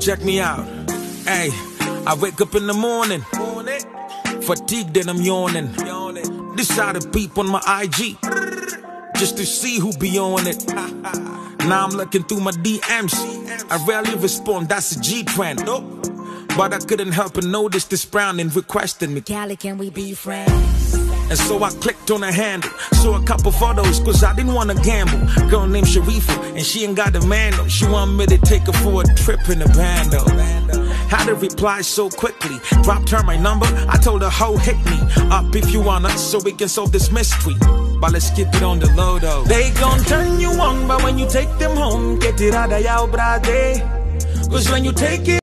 Check me out. Hey, I wake up in the morning, fatigued and I'm yawning. Decided to peep on my IG just to see who be on it. Now I'm looking through my DMs. I rarely respond, that's a G trend. But I couldn't help but notice this brown requesting me. Cali, can we be friends? And so I clicked on her handle, saw a couple photos, cause I didn't wanna gamble. Girl named Sharifa, and she ain't got a man though. She want me to take her for a trip in the bando. How to reply so quickly? Dropped her my number, I told her, ho, hit me up if you wanna, so we can solve this mystery. But let's keep it on the low though. They gon' turn you on, but when you take them home, get it out of your brade. Cause when you take it